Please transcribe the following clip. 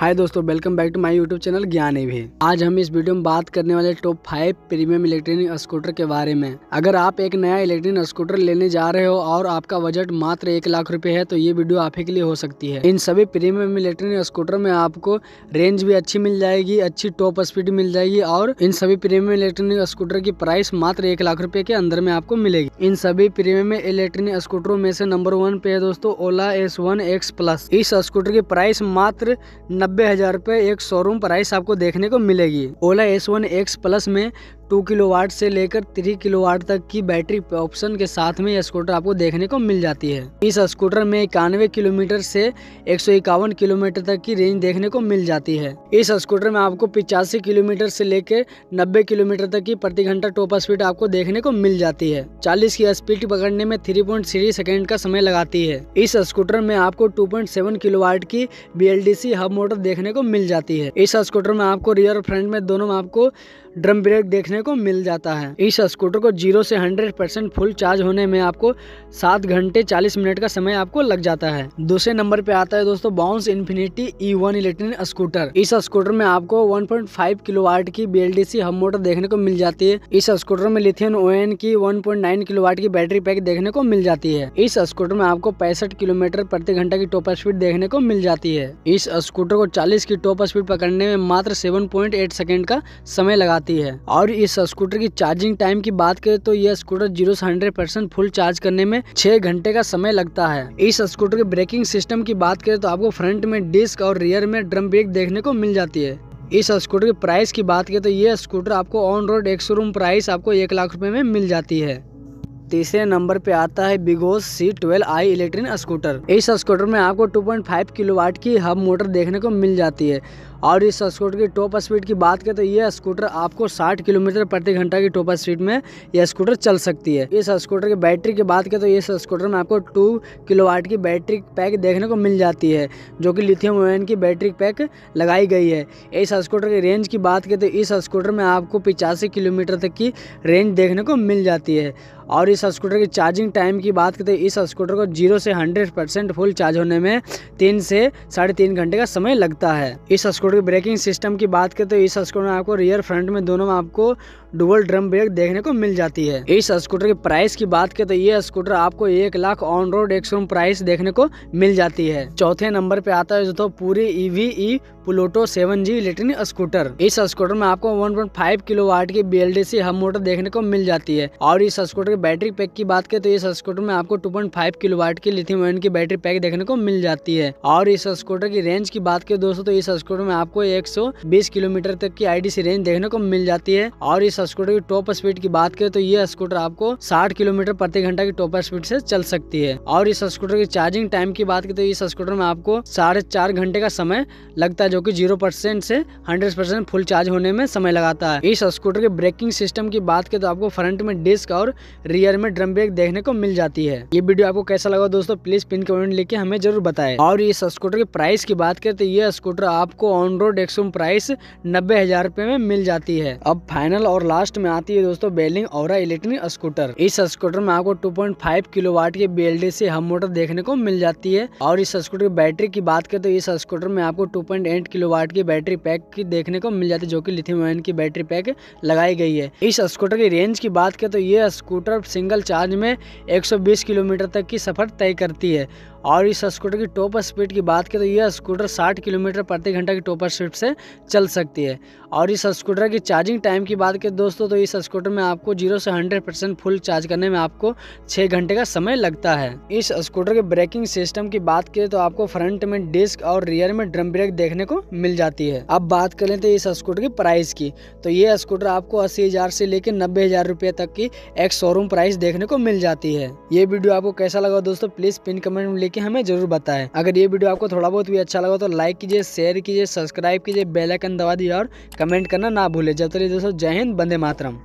हाय दोस्तों welcome back to my YouTube channel ज्ञान भी। आज हम इस वीडियो में बात करने वाले top five premium electronic scooter के बारे में। अगर आप एक नया इलेक्ट्रॉनिक स्कूटर लेने जा रहे हो और आपका बजट मात्र एक लाख रुपए है तो ये वीडियो आप ही के लिए हो सकती है। इन सभी प्रीमियम इलेक्ट्रॉनिक स्कूटर में आपको रेंज भी अच्छी मिल जाएगी, अच्छी टॉप स्पीड मिल जाएगी और इन सभी प्रीमियम इलेक्ट्रॉनिक स्कूटर की प्राइस मात्र एक लाख रुपए के अंदर में आपको मिलेगी। इन सभी प्रीमियम इलेक्ट्रॉनिक स्कूटरों में से नंबर वन पे है दोस्तों Ola S one X plus इस स्कूटर की प्राइस मात्र नब्बे हज़ार रूपए एक शोरूम प्राइस आपको देखने को मिलेगी। Ola S one X plus में टू किलो वाट से लेकर थ्री किलो वाट तक की बैटरी ऑप्शन के साथ में यह स्कूटर आपको देखने को मिल जाती है। इस स्कूटर में इक्यानवे किलोमीटर से एक सौ इक्यावन किलोमीटर तक की रेंज देखने को मिल जाती है। इस स्कूटर में आपको पिचासी किलोमीटर से लेकर नब्बे किलोमीटर तक की प्रति घंटा टॉप स्पीड आपको देखने को मिल जाती है। चालीस की स्पीड पकड़ने में थ्री पॉइंट थ्री सेकेंड का समय लगाती है। इस स्कूटर में आपको two point seven kilowatt की BLDC हब मोटर देखने को मिल जाती है। इस स्कूटर में आपको रियर फ्रंट में दोनों में आपको ड्रम ब्रेक देखने को मिल जाता है। इस स्कूटर को ज़ीरो से हंड्रेड परसेंट फुल चार्ज होने में आपको सात घंटे चालीस मिनट का समय आपको लग जाता है। दूसरे नंबर पे आता है दोस्तों bounce infinity E one electric scooter. इस स्कूटर में आपको 1.5 किलोवाट की बी हम मोटर देखने को मिल जाती है। इस स्कूटर में लिथियम ओएन की 1.9 किलोवाट की बैटरी पैक देखने को मिल जाती है। इस स्कूटर में आपको पैंसठ किलोमीटर प्रति घंटा की टॉप स्पीड देखने को मिल जाती है। इस स्कूटर को चालीस की टॉप स्पीड पकड़ने में मात्र सेवन पॉइंट एट सेकेंड का समय लगाती है। और इस स्कूटर की चार्जिंग टाइम की बात करें तो यह स्कूटर ज़ीरो से हंड्रेड परसेंट फुल चार्ज करने में छह घंटे का समय लगता है। इस स्कूटर के ब्रेकिंग सिस्टम की बात करें तो आपको फ्रंट में डिस्क और रियर में ड्रम ब्रेक देखने को मिल जाती है। इस स्कूटर की प्राइस की बात करें तो ये स्कूटर आपको ऑन रोड एक शोरूम प्राइस आपको एक लाख रुपए में मिल जाती है। तीसरे नंबर पे आता है BGauss C twelve I electric scooter. इस स्कूटर में आपको 2.5 किलोवाट की हब मोटर देखने को मिल जाती है। और इस स्कूटर की टॉप स्पीड की बात करें तो यह स्कूटर आपको 60 किलोमीटर प्रति घंटा की टॉप स्पीड में यह स्कूटर चल सकती है। इस स्कूटर की बैटरी की बात करें तो इस स्कूटर में आपको टू किलोवाट की बैटरी पैक देखने को मिल जाती है, जो कि लिथियम आयन की बैटरी पैक लगाई गई है। इस स्कूटर की रेंज की बात करें तो इस स्कूटर में आपको पिचासी किलोमीटर तक की रेंज देखने को मिल जाती है। और इस स्कूटर की चार्जिंग टाइम की बात करें तो इस स्कूटर को ज़ीरो से हंड्रेड परसेंट फुल चार्ज होने में तीन से साढ़े तीन घंटे का समय लगता है। इस स्कूटर स्कूटर की ब्रेकिंग सिस्टम की बात करें तो इस स्कूटर में आपको रियर फ्रंट में दोनों में आपको डुबल ड्रम ब्रेक देखने को मिल जाती है। इस स्कूटर की प्राइस की बात करें तो ये स्कूटर आपको एक lakh on road ex room price देखने को मिल जाती है। चौथे नंबर पे आता है जो तो pure EV ePluto seven G electric scooter इस स्कूटर में आपको 1.5 किलो वाट की बी हब मोटर देखने को मिल जाती है। और इस स्कूटर की बैटरी पैक की बात करें तो इस स्कूटर में आपको 2.5 किलो वाट की लिथियम आयन की बैटरी पैक देखने को मिल जाती है। और इस स्कूटर की रेंज की बात करें दोस्तों तो इस स्कूटर में आपको 120 किलोमीटर तक की आईडीसी रेंज देखने को मिल जाती है। और इस स्कूटर की टॉप स्पीड की बात करें तो ये स्कूटर आपको 60 किलोमीटर प्रति घंटा की टॉप स्पीड से चल सकती है। और इस स्कूटर की चार्जिंग टाइम की बात करें तो इस स्कूटर में आपको साढ़े घंटे का समय लगता है, जो की ज़ीरो परसेंट से हंड्रेड परसेंट फुल चार्ज होने में समय लगाता है। इस स्कूटर के ब्रेकिंग सिस्टम की बात करें तो आपको फ्रंट में डिस्क और रियर में ड्रम ब्रेक देखने को मिल जाती है। ये वीडियो आपको कैसा लगा दोस्तों प्लीज़ पिन कमेंट लिखे हमें ज़रूर बताएँ। और इस स्कूटर की प्राइस की बात करें तो ये स्कूटर आपको ऑन रोड एक्सम प्राइस नब्बे हज़ार रूपए में मिल जाती है। अब फाइनल और लास्ट में आती है दोस्तों बेलिंग और इलेक्ट्रिक स्कूटर इस स्कूटर में आपको 2.5 किलोवाट की बी से हम मोटर देखने को मिल जाती है। और इस स्कूटर की बैटरी की बात करें तो इस स्कूटर में आपको 2.8 किलोवाट की बैटरी पैक की देखने को मिल जाती है, जो कि लिथियम आयन की बैटरी पैक लगाई गई है। इस स्कूटर की रेंज की बात करें तो ये स्कूटर सिंगल चार्ज में 120 किलोमीटर तक की सफ़र तय करती है। और इस स्कूटर की टॉप स्पीड की बात करें तो यह स्कूटर 60 किलोमीटर प्रति घंटा की टॉप स्पीड से चल सकती है। और इस स्कूटर की चार्जिंग टाइम की बात करें दोस्तों तो इस स्कूटर में आपको ज़ीरो से हंड्रेड परसेंट फुल चार्ज करने में आपको छः घंटे का समय लगता है। इस स्कूटर के ब्रेकिंग सिस्टम की बात करें तो आपको फ्रंट में डिस्क और रियर में ड्रम ब्रेक देखने को मिल जाती है। अब बात करें तो इस स्कूटर की प्राइस की तो ये स्कूटर आपको अस्सी हज़ार से लेकर नब्बे हज़ार तक की एक शोरूम प्राइस देखने को मिल जाती है। ये वीडियो आपको कैसा लगा दोस्तों, प्लीज़ पिन कमेंट में लेके हमें ज़रूर बताएँ। अगर ये वीडियो आपको थोड़ा बहुत भी अच्छा लगा तो लाइक कीजिए, शेयर कीजिए, सब्सक्राइब कीजिए बेलाइकन दबा दिए और कमेंट करना ना भूले। जब तक दोस्तों, जय हिंद बंदे मातरम।